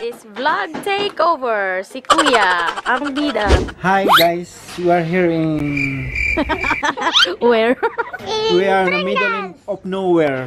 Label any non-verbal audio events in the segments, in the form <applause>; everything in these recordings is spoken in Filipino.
is Vlog Takeover. Si Kuya, ang bida. Hi guys, we are here in <laughs> Where? we are in the middle of nowhere.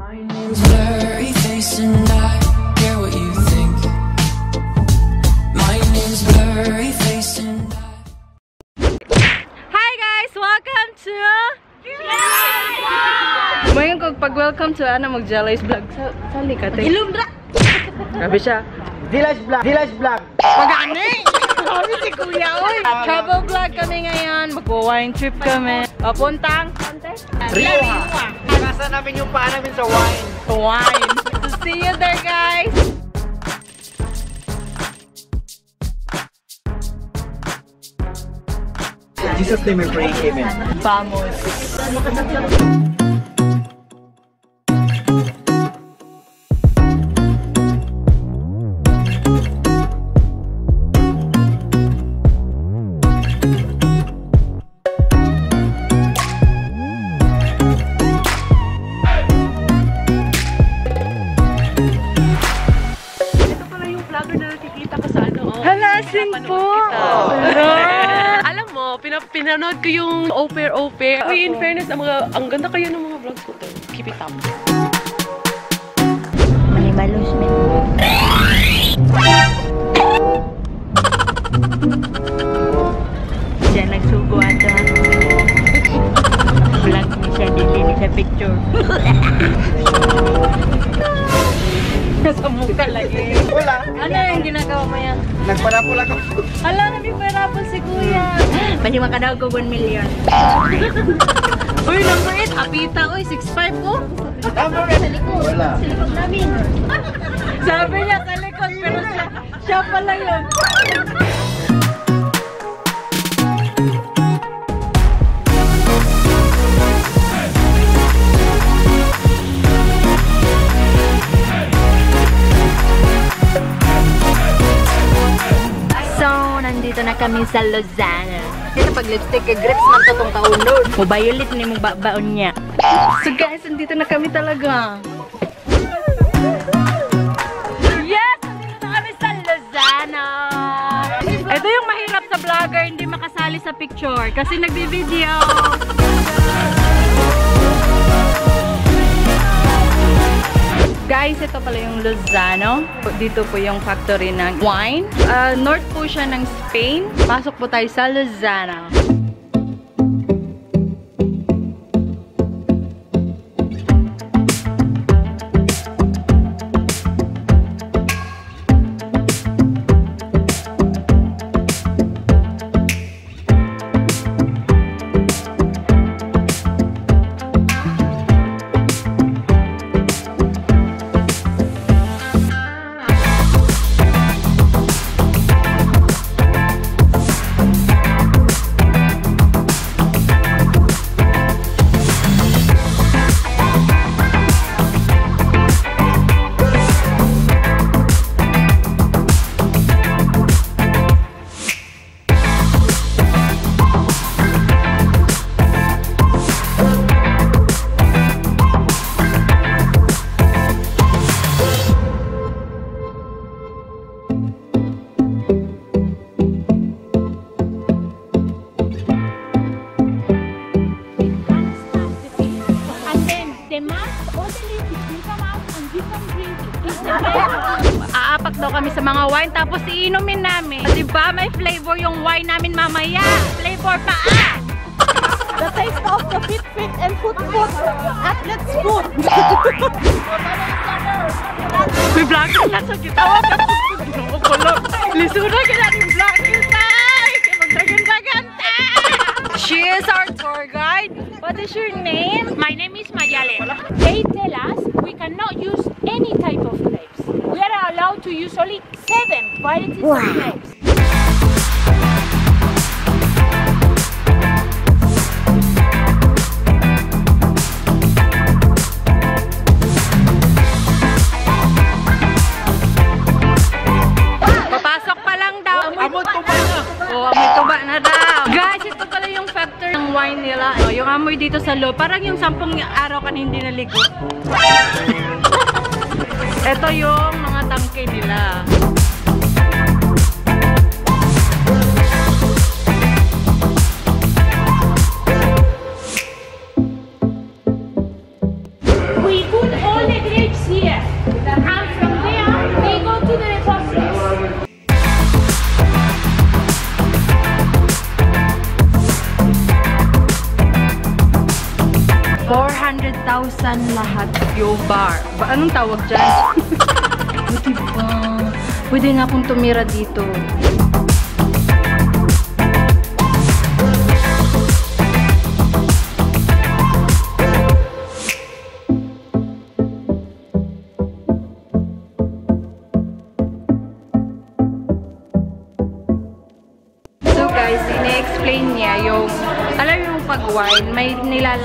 My name's Blurry Face and I care what you think. My name's Blurry Face and I. Hi guys! Welcome to... Ngayon kung pag-welcome to ano mag-Jelly's vlog. Sa sali ka, te. Ilundra! Grabe siya. Village Vlog, Village Vlog. Pag-ani! Grabe si Kuya, oy! Travel vlog kami ngayon. Mag-wine trip kami. Papuntang... Rioja. Nasa namin yung paa namin sa wine. Wine. So see you there, guys! Jesus name we pray, amen. Vamos! Pinanood ko yung au pair, au pair. Uy, in fairness, ang, mga, ang ganda kaya ng mga vlogs ko to. Keep it up. Manimalos, men. Diyan nagsugo ato. Vlog ni siya, dili sa picture. <laughs> Nasa mukha lagi. Wala. Ano yung ginagawa mo yan? Nagparapol ako. Hala, nabipirapol si kuya. Pwede makadaw ko 1 million. <laughs> Uy, number 8, apita. Uy, 6'5 ko. Number Wala. <laughs> Sabi niya sa likod, pero siya, siya pala yun. Kami sa Lozana. Dito pag lipstick kay Grips man to tong kaunod. Mubayulit ni mong baon niya. So guys, nandito na kami talaga. Yes! Nandito na kami sa Lozana! Ito yung mahirap sa vlogger, hindi makasali sa picture kasi nagbi-video. Guys, ito pala yung Lozano. Dito po yung factory ng wine. Ah, north po siya ng Spain. Pasok po tayo sa Lozano. Daw kami sa mga wine tapos iinumin namin. Di ba may flavor yung wine namin mamaya? Flavor pa ah! The taste of the fit fit and foot foot athlete's food. May vlogger na sa ka. Ginoo ko lang. Lisura ka natin vlogger tay! Magdagan-dagan She is our tour guide. What is your name? My name is to use only seven varieties of grapes. Papasok pa lang daw. Amot tuba na. Oo, may tuba na daw. Guys, ito pala yung factor ng wine nila. Oh, yung amoy dito dito sa loob. Parang yung sampung araw ka na hindi naligo. Ito yung mga tangke nila. 400,000 lahat yung bar. Ba, anong tawag dyan? <laughs> Buti ba? Pwede na akong tumira dito.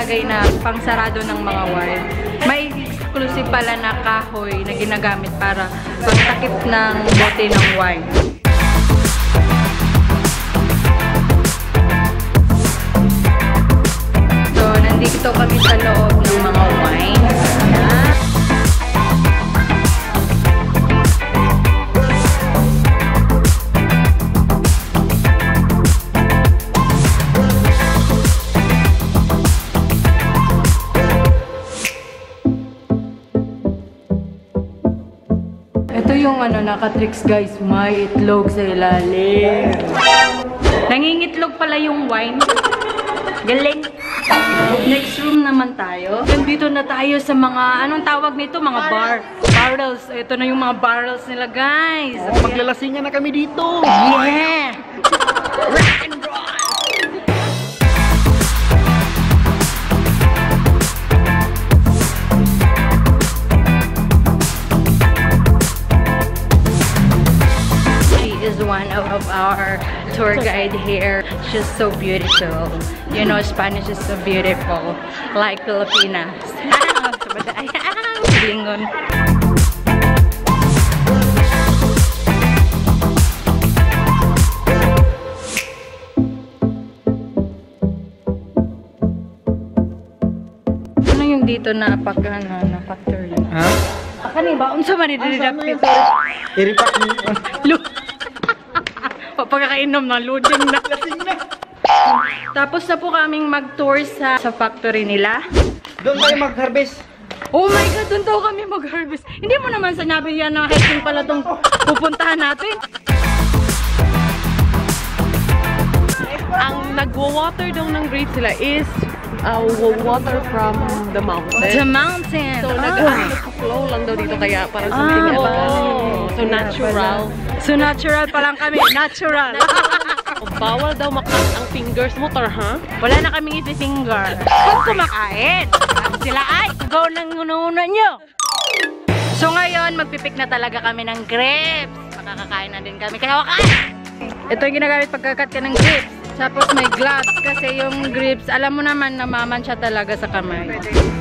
Nilalagay na pangsarado ng mga wine. May exclusive pala na kahoy na ginagamit para pagtakip ng bote ng wine. Ito yung ano, nakatricks guys. May itlog sa ilalim. Nangingitlog pala yung wine. Galing. Next room naman tayo. Nandito na tayo sa mga, anong tawag nito? Mga bar. Barrels. Ito na yung mga barrels nila guys. Maglalasingan na kami dito. Yeah! Tour guide here. She's so beautiful. You know, Spanish is so beautiful. Like Filipinas. <laughs> Lingon. Ano yung dito na pag ano, na factory? Ha? Kani ba? Unsa man didapit? I-repack <laughs> mo. Lu Papagkakainom na, loading na. Tapos na po kaming mag-tour sa, sa factory nila. Doon tayo mag-harvest. Oh my God, doon daw kami mag-harvest. Hindi mo naman sinabi yan na hiking pala itong pupuntahan natin. Ang nagwa-water daw ng grapes sila is uh, water from the mountain. The mountain. So, Ah. nag-flow lang daw dito kaya parang something Ah, else. oh. So, natural. So natural pa lang kami. Natural. <laughs> O, Bawal daw makat ang fingers mo, tar, ha? Wala na kaming iti-finger. Pag kumakain. Sila ay, go ng uno-uno nyo. So ngayon, magpipik na talaga kami ng grapes. Makakakain na din kami. Kaya wakas! Ito yung ginagamit pagkakat ka ng grapes. Tapos may gloves kasi yung grapes, alam mo naman namaman siya talaga sa kamay. Ang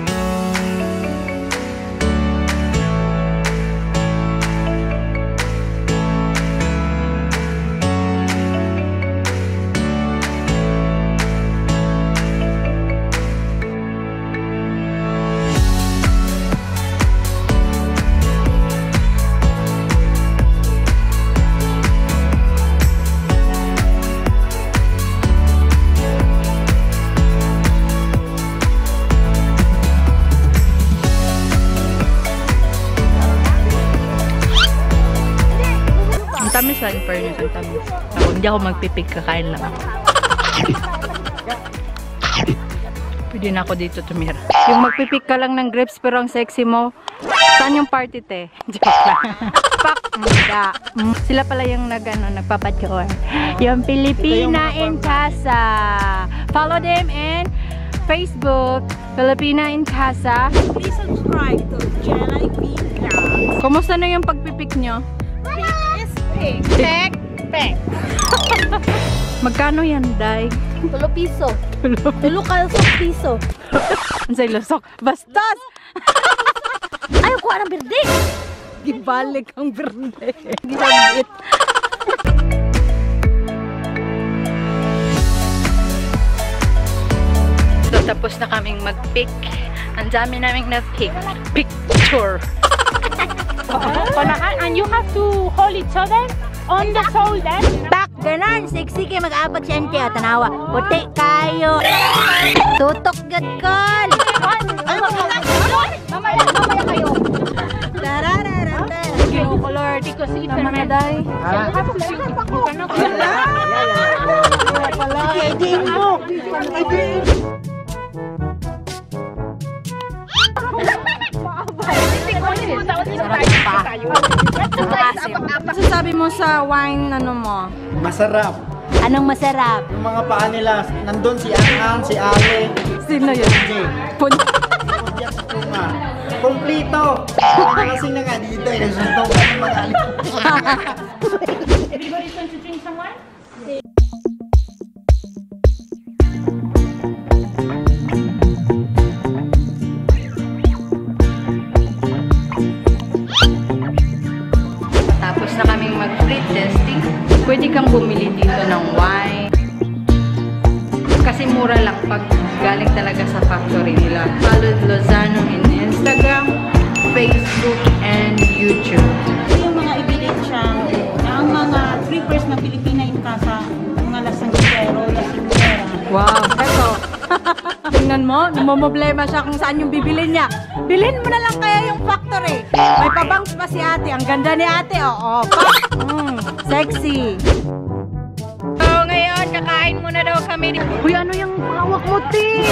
tamis lang, fairness, ang tamis. Ako, hindi ako magpipig, kakain lang ako. <laughs> Pwede na ako dito tumira. Yung magpipik ka lang ng grapes pero ang sexy mo, saan yung party te? <laughs> Joke lang. Pak, <laughs> muda. Sila pala yung nag, ano, nagpapature. Yung Pilipina in Casa. Follow them in Facebook, Filipina in Casa. Please subscribe to Jelly Vlog. Kumusta na yung pagpipik nyo? Pink. Pek, pek. Magkano yan, Day? Tulo piso. Tulo piso. <laughs> Ang sa ilusok. Bastos! <laughs> Ayaw ko ng birdi. Gibalik ang berde. Ginamit. Ito Tapos na kaming mag-pick. Ang dami naming na-pick. Picture. <laughs> Panahan, and you have to hold each other on the shoulder. Bak, ganon. Sexy kayo mag-apat siya ante. O, tanawa. Puti kayo. Tutok gad kol. Mamaya, mamaya kayo. Tarararara. Kinukulor because if Tama na, day. you cannot Idiin mo! Ano sabi mo sa wine ano mo? Masarap. Anong masarap? Yung mga paa nila, nandun si Anang, si Ale, Sino yun? si Pun si Kuma. Kumplito! Nakasing na nga dito eh, nagsuntong ka ng mga alip. <laughs> <laughs> mag-fleet testing. Pwede kang bumili dito ng wine. Kasi mura lang pag galing talaga sa factory nila. Follow Lozano in Instagram, Facebook, and YouTube. yung mga ebidensya na ang mga trippers na Pilipina yung kasa mga lasanggero, lasinggera. Wow, eto. Tingnan mo, namomblema siya kung saan yung bibilin niya. Bilhin mo na lang kaya yung factory. May pabangs pa si ate. Ang ganda ni ate, oo. Pa. Mm, sexy. So, ngayon, kakain muna daw kami. Uy, ano yung hawak mo, Tin?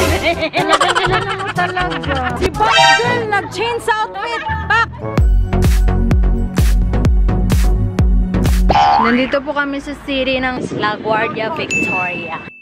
Talaga mo talaga. Si Basel nag-change sa outfit. Pak! Nandito po kami sa city ng La Guardia, Victoria.